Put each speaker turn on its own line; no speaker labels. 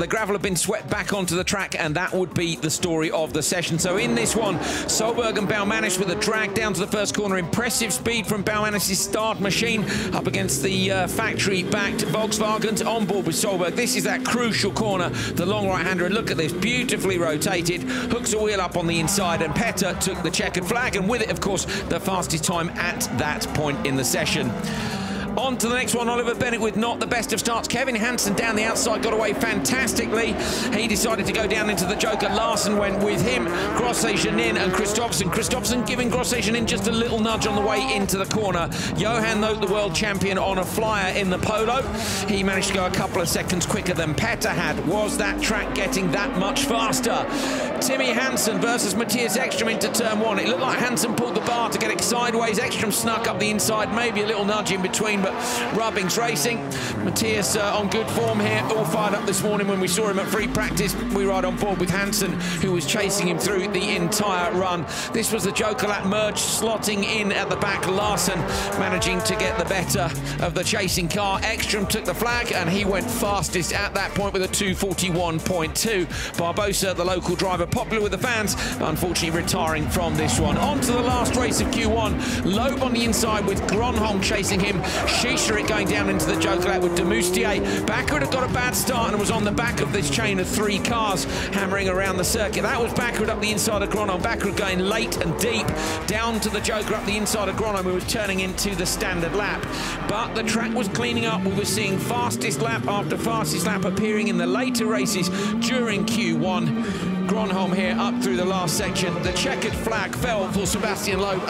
the gravel had been swept back onto the track, and that would be the story of the session. So in this one, Solberg and Baumanis with a drag down to the first corner. Impressive speed from Baumanis' start machine up against the uh, factory-backed Volkswagen on board with Solberg. This is that crucial corner, the long right-hander. And look at this, beautifully rotated, hooks a wheel up on the inside, and Petter took the checkered flag, and with it, of course, the fastest time at that point in the session. On to the next one, Oliver Bennett with not the best of starts. Kevin Hansen down the outside got away fantastically. He decided to go down into the Joker. Larson went with him. Grosset, Janin and Kristoffersson. Kristoffersson giving Grosset, Janin just a little nudge on the way into the corner. Johan Note, the world champion on a flyer in the polo. He managed to go a couple of seconds quicker than Petter had. Was that track getting that much faster? Timmy Hansen versus Mattias Ekstrom into turn one. It looked like Hansen pulled the bar to get it sideways. Ekstrom snuck up the inside, maybe a little nudge in between, but Rubbings racing. Mattias uh, on good form here, all fired up this morning when we saw him at free practice. We ride on board with Hansen, who was chasing him through the entire run. This was the Joker merge, slotting in at the back. Larson managing to get the better of the chasing car. Ekstrom took the flag, and he went fastest at that point with a 241.2. Barbosa, the local driver, popular with the fans, unfortunately retiring from this one. On to the last race of Q1. Loeb on the inside with Gronholm chasing him. Chicherit going down into the Joker lap with Demoustier. Bakkerud had got a bad start and was on the back of this chain of three cars hammering around the circuit. That was Bakkerud up the inside of Gronholm. Bakkerud going late and deep down to the Joker up the inside of Gronholm who was turning into the standard lap. But the track was cleaning up. We were seeing fastest lap after fastest lap appearing in the later races during Q1. Gronholm here up through the last section. The checkered flag fell for Sebastien Loeb.